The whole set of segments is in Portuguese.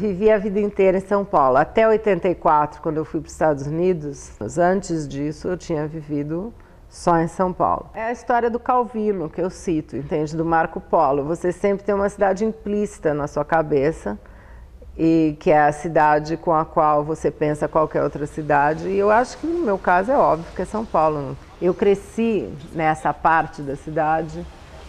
Vivi a vida inteira em São Paulo, até 84, quando eu fui para os Estados Unidos. Antes disso, eu tinha vivido só em São Paulo. É a história do Calvino que eu cito, entende? Do Marco Polo. Você sempre tem uma cidade implícita na sua cabeça e que é a cidade com a qual você pensa qualquer outra cidade. E eu acho que no meu caso é óbvio que é São Paulo. Eu cresci nessa parte da cidade.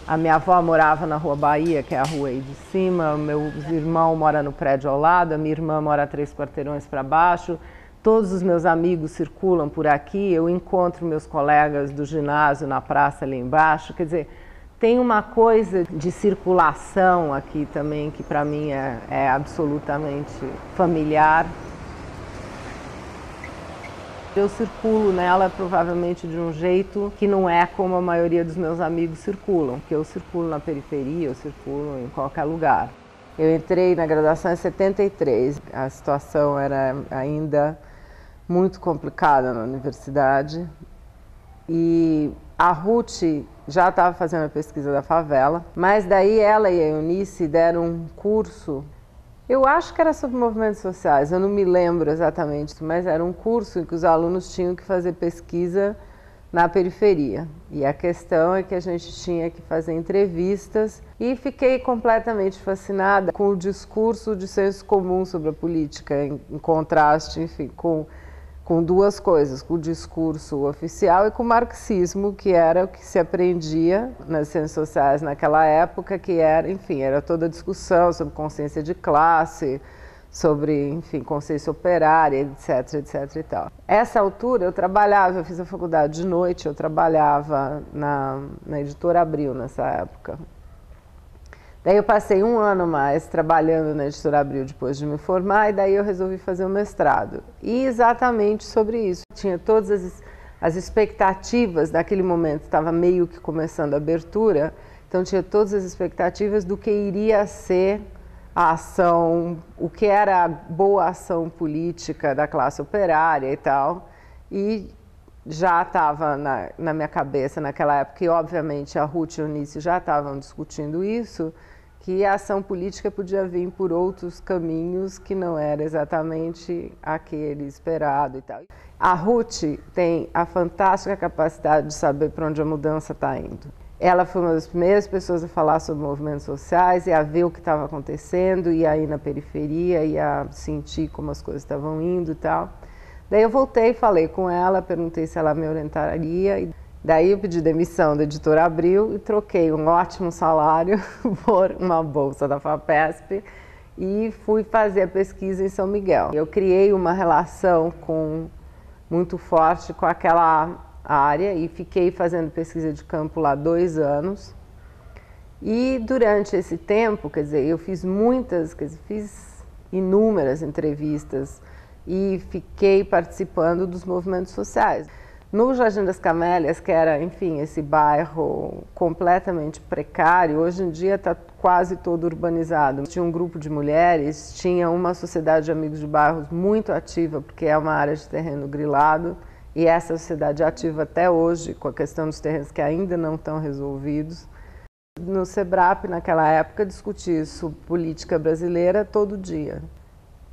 A minha avó morava na Rua Bahia, que é a rua aí de cima. Meu irmão mora no prédio ao lado. A minha irmã mora três quarteirões para baixo. Todos os meus amigos circulam por aqui. Eu encontro meus colegas do ginásio na praça ali embaixo. Quer dizer, tem uma coisa de circulação aqui também que para mim é, é absolutamente familiar. Eu circulo nela provavelmente de um jeito que não é como a maioria dos meus amigos circulam, que eu circulo na periferia, eu circulo em qualquer lugar. Eu entrei na graduação em 73, a situação era ainda muito complicada na universidade e a Ruth já estava fazendo a pesquisa da favela, mas daí ela e a Eunice deram um curso, eu acho que era sobre movimentos sociais, eu não me lembro exatamente, mas era um curso em que os alunos tinham que fazer pesquisa na periferia. E a questão é que a gente tinha que fazer entrevistas e fiquei completamente fascinada com o discurso de senso comum sobre a política, em, em contraste, enfim, com com duas coisas, com o discurso oficial e com o marxismo, que era o que se aprendia nas ciências sociais naquela época, que era, enfim, era toda a discussão sobre consciência de classe, sobre, enfim, consciência operária, etc, etc e tal. Essa altura eu trabalhava, eu fiz a faculdade de noite, eu trabalhava na, na editora Abril nessa época, Daí eu passei um ano mais trabalhando na Editora Abril depois de me formar e daí eu resolvi fazer o mestrado. E exatamente sobre isso. Tinha todas as, as expectativas daquele momento, estava meio que começando a abertura, então tinha todas as expectativas do que iria ser a ação, o que era a boa ação política da classe operária e tal. E já estava na, na, minha cabeça naquela época, e obviamente a Ruth e o Eunice já estavam discutindo isso, que a ação política podia vir por outros caminhos que não era exatamente aquele esperado e tal. A Ruth tem a fantástica capacidade de saber para onde a mudança está indo. Ela foi uma das primeiras pessoas a falar sobre movimentos sociais e a ver o que estava acontecendo e a ir na periferia e a sentir como as coisas estavam indo e tal. Daí eu voltei, falei com ela, perguntei se ela me orientaria Daí eu pedi demissão da editora Abril e troquei um ótimo salário por uma bolsa da FAPESP e fui fazer a pesquisa em São Miguel. Eu criei uma relação com, muito forte com aquela área e fiquei fazendo pesquisa de campo lá dois anos. E durante esse tempo, quer dizer, eu fiz muitas, quer dizer, fiz inúmeras entrevistas e fiquei participando dos movimentos sociais. No Jardim das Camélias, que era, enfim, esse bairro completamente precário, hoje em dia está quase todo urbanizado. Tinha um grupo de mulheres, tinha uma sociedade de amigos de bairros muito ativa, porque é uma área de terreno grilado, e essa sociedade é ativa até hoje, com a questão dos terrenos que ainda não estão resolvidos. No SEBRAP, naquela época, discutia isso, política brasileira, todo dia.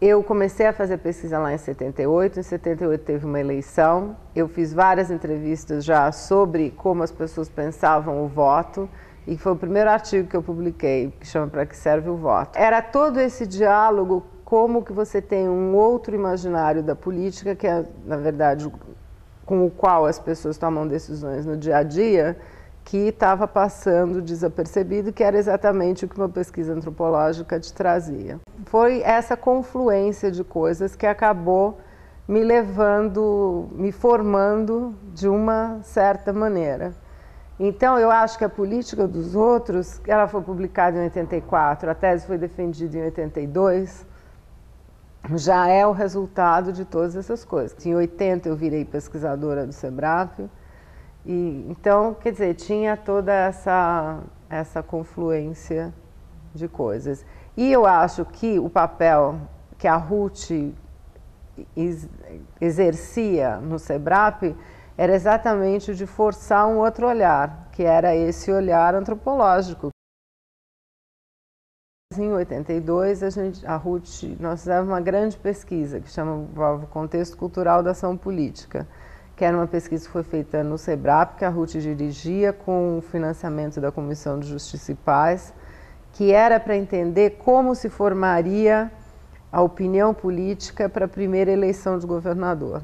Eu comecei a fazer pesquisa lá em 78. Em 78 teve uma eleição. Eu fiz várias entrevistas já sobre como as pessoas pensavam o voto. E foi o primeiro artigo que eu publiquei, que chama Para que serve o voto. Era todo esse diálogo, como que você tem um outro imaginário da política, que é, na verdade, com o qual as pessoas tomam decisões no dia a dia, que estava passando desapercebido, que era exatamente o que uma pesquisa antropológica te trazia. Foi essa confluência de coisas que acabou me levando, me formando de uma certa maneira. Então, eu acho que a política dos outros, ela foi publicada em 84, a tese foi defendida em 82, já é o resultado de todas essas coisas. Em 80 eu virei pesquisadora do SEBRAP, e, então, quer dizer, tinha toda essa, essa confluência de coisas. E eu acho que o papel que a Ruth exercia no SEBRAP era exatamente o de forçar um outro olhar, que era esse olhar antropológico. Em 82, a, gente, a Ruth, nós fizemos uma grande pesquisa que chamava Contexto Cultural da Ação Política, que era uma pesquisa que foi feita no SEBRAP, que a Ruth dirigia com o financiamento da Comissão de Justiça e Paz, que era para entender como se formaria a opinião política para a primeira eleição de governador.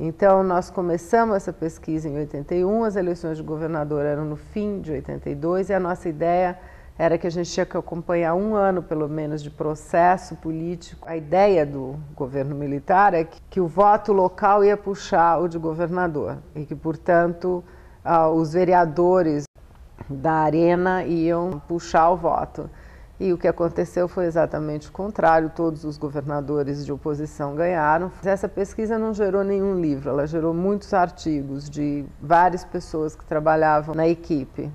Então, nós começamos essa pesquisa em 81, as eleições de governador eram no fim de 82 e a nossa ideia era que a gente tinha que acompanhar um ano, pelo menos, de processo político. A ideia do governo militar é que, que o voto local ia puxar o de governador e que, portanto, uh, os vereadores da arena iam puxar o voto. E o que aconteceu foi exatamente o contrário, todos os governadores de oposição ganharam. Essa pesquisa não gerou nenhum livro, ela gerou muitos artigos de várias pessoas que trabalhavam na equipe.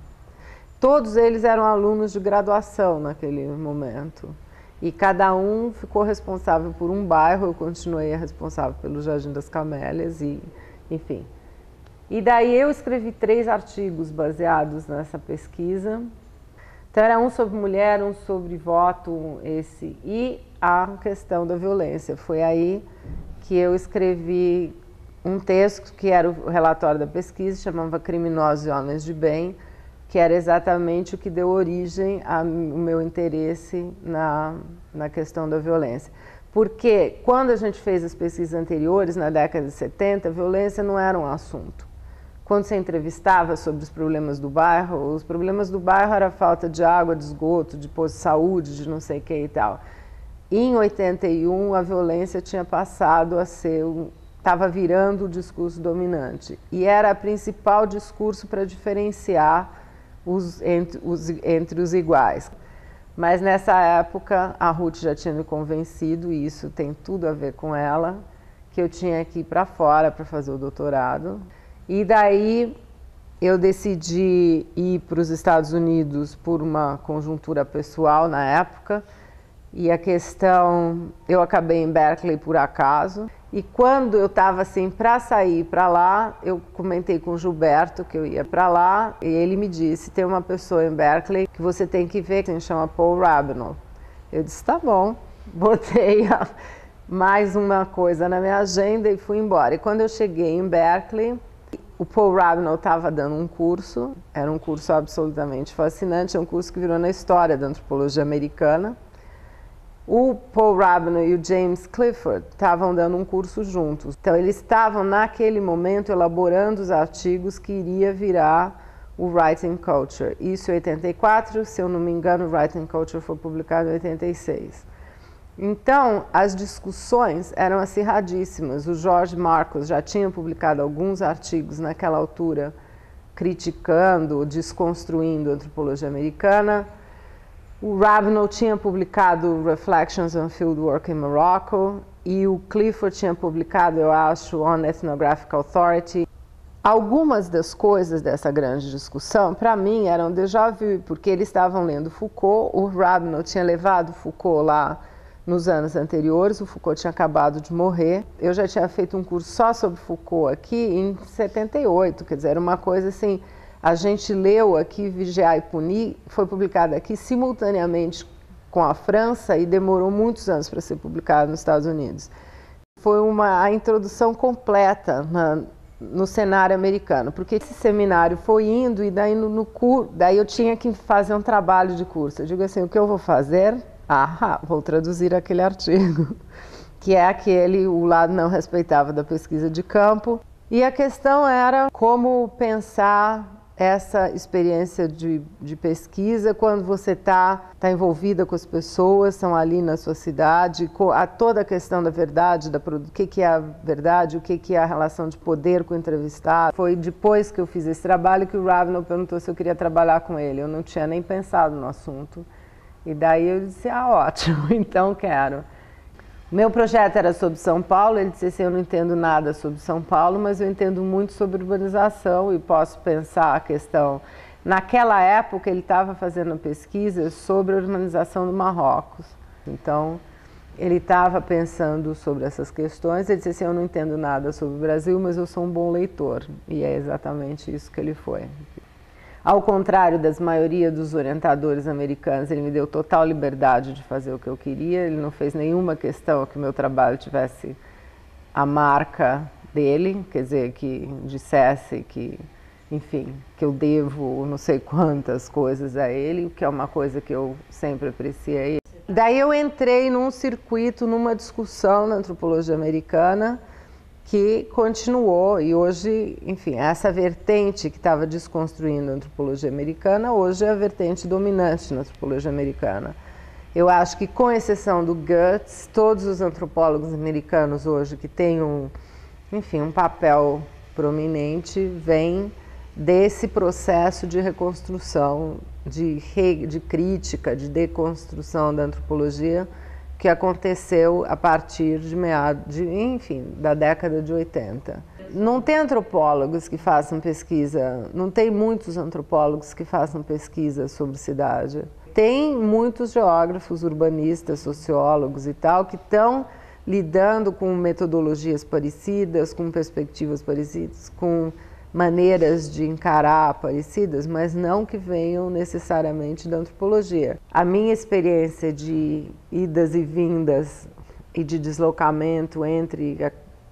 Todos eles eram alunos de graduação naquele momento. E cada um ficou responsável por um bairro, eu continuei responsável pelo Jardim das Camélias e, enfim. E daí eu escrevi três artigos baseados nessa pesquisa. Então era um sobre mulher, um sobre voto, esse, e a questão da violência. Foi aí que eu escrevi um texto que era o relatório da pesquisa, chamava Criminosos e Homens de Bem, que era exatamente o que deu origem ao meu interesse na, na questão da violência. Porque quando a gente fez as pesquisas anteriores, na década de 70, a violência não era um assunto. Quando você entrevistava sobre os problemas do bairro, os problemas do bairro era falta de água, de esgoto, de posto de saúde, de não sei o que e tal. Em 81, a violência tinha passado a ser, estava virando o discurso dominante. E era o principal discurso para diferenciar os, entre, os, entre os iguais. Mas nessa época a Ruth já tinha me convencido, e isso tem tudo a ver com ela, que eu tinha que ir para fora para fazer o doutorado. E daí eu decidi ir para os Estados Unidos por uma conjuntura pessoal na época. E a questão, eu acabei em Berkeley por acaso. E quando eu estava assim para sair para lá, eu comentei com o Gilberto que eu ia para lá e ele me disse: tem uma pessoa em Berkeley que você tem que ver, que se chama Paul Rabinow. Eu disse: tá bom. Botei a, mais uma coisa na minha agenda e fui embora. E quando eu cheguei em Berkeley, o Paul Rabinow estava dando um curso, era um curso absolutamente fascinante, é um curso que virou na história da antropologia americana. O Paul Rabinow e o James Clifford estavam dando um curso juntos. Então, eles estavam, naquele momento, elaborando os artigos que iria virar o Writing Culture. Isso em 84, se eu não me engano, o Writing Culture foi publicado em 86. Então, as discussões eram acirradíssimas. O Jorge Marcos já tinha publicado alguns artigos naquela altura, criticando, desconstruindo a antropologia americana. O Ravenel tinha publicado Reflections on Fieldwork in Morocco e o Clifford tinha publicado, eu acho, On Ethnographic Authority. Algumas das coisas dessa grande discussão, para mim, eram déjà vu, porque eles estavam lendo Foucault, o Ravenel tinha levado Foucault lá nos anos anteriores, o Foucault tinha acabado de morrer. Eu já tinha feito um curso só sobre Foucault aqui em 78, quer dizer, era uma coisa assim a gente leu aqui Vigiar e Punir, foi publicado aqui simultaneamente com a França e demorou muitos anos para ser publicado nos Estados Unidos. Foi uma a introdução completa na, no cenário americano, porque esse seminário foi indo e daí no, no daí eu tinha que fazer um trabalho de curso. Eu digo assim, o que eu vou fazer? Ah, vou traduzir aquele artigo, que é aquele o lado não respeitável da pesquisa de campo. E a questão era como pensar essa experiência de, de pesquisa quando você está tá envolvida com as pessoas, são ali na sua cidade, a toda a questão da verdade, da, o que, que é a verdade, o que, que é a relação de poder com o entrevistado. Foi depois que eu fiz esse trabalho que o Ravenel perguntou se eu queria trabalhar com ele. Eu não tinha nem pensado no assunto. E daí eu disse, ah, ótimo, então quero. Meu projeto era sobre São Paulo, ele disse assim, eu não entendo nada sobre São Paulo, mas eu entendo muito sobre urbanização e posso pensar a questão. Naquela época ele estava fazendo pesquisa sobre a urbanização do Marrocos. Então, ele estava pensando sobre essas questões. Ele disse assim: Eu não entendo nada sobre o Brasil, mas eu sou um bom leitor. E é exatamente isso que ele foi. Ao contrário das maioria dos orientadores americanos, ele me deu total liberdade de fazer o que eu queria. Ele não fez nenhuma questão que o meu trabalho tivesse a marca dele, quer dizer, que dissesse que, enfim, que eu devo não sei quantas coisas a ele, que é uma coisa que eu sempre apreciei. Daí eu entrei num circuito, numa discussão na antropologia americana que continuou e hoje, enfim, essa vertente que estava desconstruindo a antropologia americana, hoje é a vertente dominante na antropologia americana. Eu acho que, com exceção do Guts, todos os antropólogos americanos hoje que têm um, enfim, um papel prominente vêm desse processo de reconstrução, de, re, de crítica, de deconstrução da antropologia que aconteceu a partir de meados, enfim, da década de 80. Não tem antropólogos que façam pesquisa, não tem muitos antropólogos que façam pesquisa sobre cidade. Tem muitos geógrafos, urbanistas, sociólogos e tal que estão lidando com metodologias parecidas, com perspectivas parecidas, com maneiras de encarar parecidas, mas não que venham necessariamente da antropologia. A minha experiência de idas e vindas e de deslocamento entre a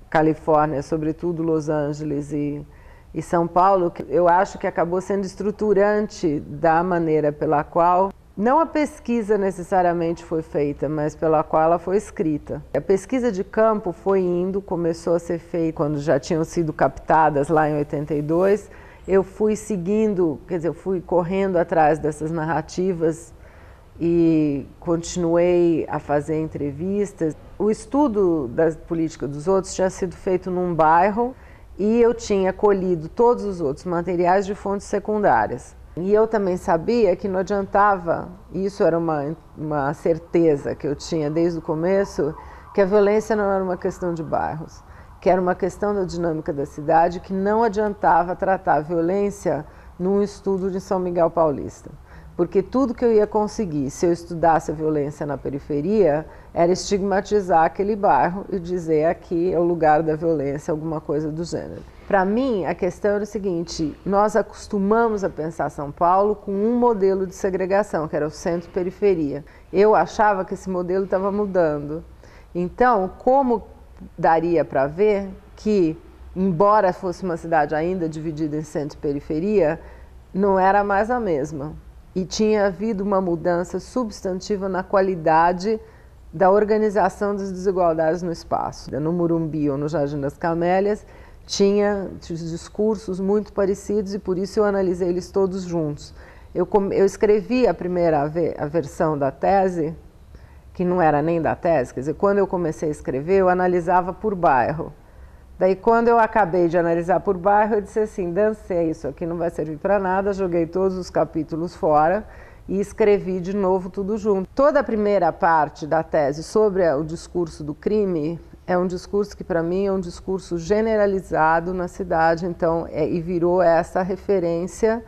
Califórnia, sobretudo Los Angeles e, e São Paulo, eu acho que acabou sendo estruturante da maneira pela qual não a pesquisa necessariamente foi feita, mas pela qual ela foi escrita. A pesquisa de campo foi indo, começou a ser feita quando já tinham sido captadas lá em 82. Eu fui seguindo, quer dizer, eu fui correndo atrás dessas narrativas e continuei a fazer entrevistas. O estudo da política dos outros tinha sido feito num bairro e eu tinha colhido todos os outros materiais de fontes secundárias. E eu também sabia que não adiantava, isso era uma, uma certeza que eu tinha desde o começo, que a violência não era uma questão de bairros, que era uma questão da dinâmica da cidade, que não adiantava tratar a violência num estudo de São Miguel Paulista. Porque tudo que eu ia conseguir, se eu estudasse a violência na periferia, era estigmatizar aquele bairro e dizer aqui é o lugar da violência, alguma coisa do gênero. Para mim, a questão era o seguinte: nós acostumamos a pensar São Paulo com um modelo de segregação, que era o centro-periferia. Eu achava que esse modelo estava mudando. Então, como daria para ver que, embora fosse uma cidade ainda dividida em centro e periferia, não era mais a mesma. E tinha havido uma mudança substantiva na qualidade da organização das desigualdades no espaço. No Murumbi ou no Jardim das Camélias, tinha discursos muito parecidos e por isso eu analisei eles todos juntos. Eu, eu escrevi a primeira a versão da tese, que não era nem da tese, quer dizer, quando eu comecei a escrever, eu analisava por bairro. Daí, quando eu acabei de analisar por bairro, eu disse assim: dancei, isso aqui não vai servir para nada, joguei todos os capítulos fora e escrevi de novo tudo junto. Toda a primeira parte da tese sobre o discurso do crime é um discurso que para mim é um discurso generalizado na cidade, então é, e virou essa referência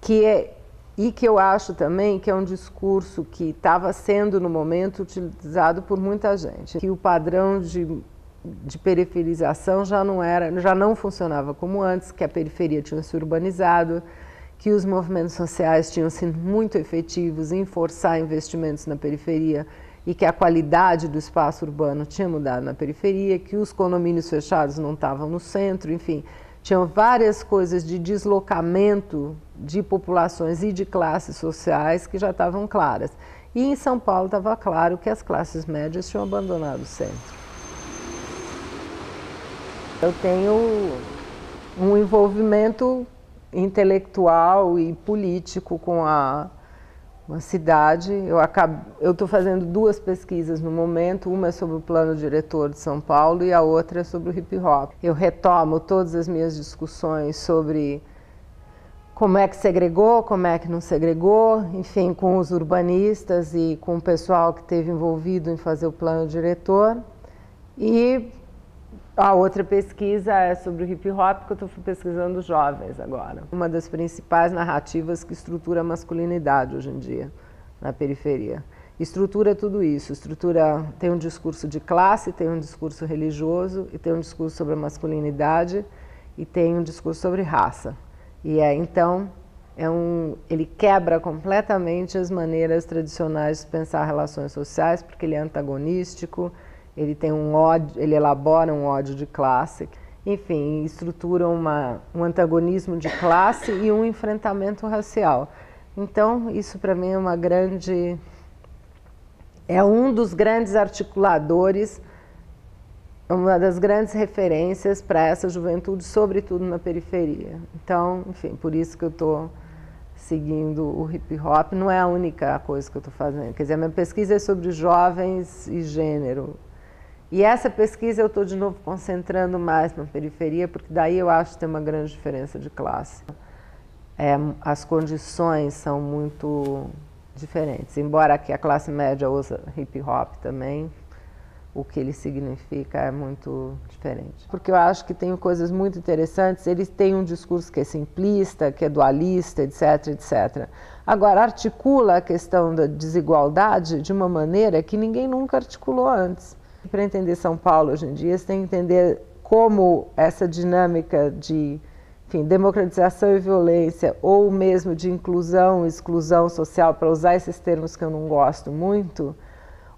que é e que eu acho também que é um discurso que estava sendo no momento utilizado por muita gente, que o padrão de, de periferização já não era, já não funcionava como antes, que a periferia tinha se urbanizado, que os movimentos sociais tinham sido muito efetivos em forçar investimentos na periferia e que a qualidade do espaço urbano tinha mudado na periferia, que os condomínios fechados não estavam no centro, enfim, tinham várias coisas de deslocamento de populações e de classes sociais que já estavam claras. E em São Paulo estava claro que as classes médias tinham abandonado o centro. Eu tenho um envolvimento intelectual e político com a uma cidade. Eu eu estou fazendo duas pesquisas no momento. Uma é sobre o plano diretor de São Paulo e a outra é sobre o hip hop. Eu retomo todas as minhas discussões sobre como é que segregou, como é que não segregou, enfim, com os urbanistas e com o pessoal que esteve envolvido em fazer o plano diretor. E a outra pesquisa é sobre o hip hop, que eu estou pesquisando jovens agora. Uma das principais narrativas que estrutura a masculinidade hoje em dia na periferia. Estrutura tudo isso, estrutura tem um discurso de classe, tem um discurso religioso e tem um discurso sobre a masculinidade e tem um discurso sobre raça. E é então é um, ele quebra completamente as maneiras tradicionais de pensar relações sociais, porque ele é antagonístico, ele tem um ódio, ele elabora um ódio de classe, enfim, estrutura uma, um antagonismo de classe e um enfrentamento racial. Então, isso para mim é uma grande é um dos grandes articuladores, uma das grandes referências para essa juventude, sobretudo na periferia. Então, enfim, por isso que eu estou seguindo o hip hop. Não é a única coisa que eu estou fazendo. Quer dizer, a minha pesquisa é sobre jovens e gênero. E essa pesquisa eu estou de novo concentrando mais na periferia, porque daí eu acho que tem uma grande diferença de classe. É, as condições são muito diferentes. Embora aqui a classe média usa hip hop também, o que ele significa é muito diferente. Porque eu acho que tem coisas muito interessantes, eles têm um discurso que é simplista, que é dualista, etc, etc. Agora, articula a questão da desigualdade de uma maneira que ninguém nunca articulou antes. Para entender São Paulo hoje em dia, você tem que entender como essa dinâmica de enfim, democratização e violência, ou mesmo de inclusão e exclusão social, para usar esses termos que eu não gosto muito,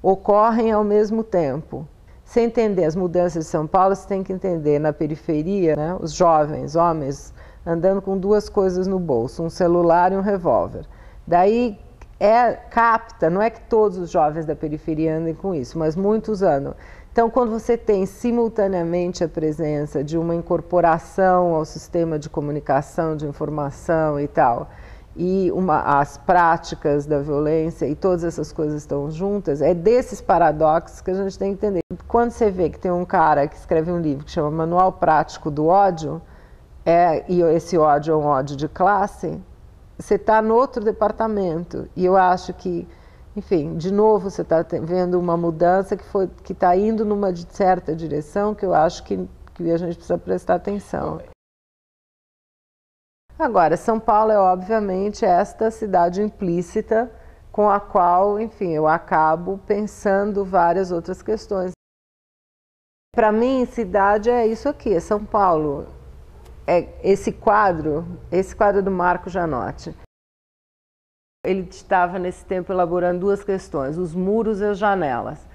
ocorrem ao mesmo tempo. Sem entender as mudanças de São Paulo, você tem que entender na periferia, né, os jovens, homens, andando com duas coisas no bolso, um celular e um revólver. Daí é, capta, não é que todos os jovens da periferia andem com isso, mas muitos andam. Então, quando você tem simultaneamente a presença de uma incorporação ao sistema de comunicação, de informação e tal, e uma, as práticas da violência e todas essas coisas estão juntas, é desses paradoxos que a gente tem que entender. Quando você vê que tem um cara que escreve um livro que chama Manual Prático do Ódio, é, e esse ódio é um ódio de classe, você está no outro departamento. E eu acho que enfim, de novo você está vendo uma mudança que foi que está indo numa certa direção que eu acho que, que a gente precisa prestar atenção. Agora, São Paulo é obviamente esta cidade implícita com a qual, enfim, eu acabo pensando várias outras questões. Para mim, cidade é isso aqui, é São Paulo. É esse quadro, esse quadro do Marco Janotti. Ele estava nesse tempo elaborando duas questões, os muros e as janelas.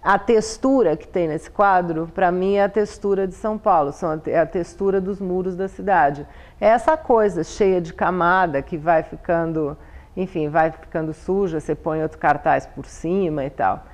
A textura que tem nesse quadro, para mim, é a textura de São Paulo, é a textura dos muros da cidade. É essa coisa cheia de camada que vai ficando, enfim, vai ficando suja, você põe outro cartaz por cima e tal.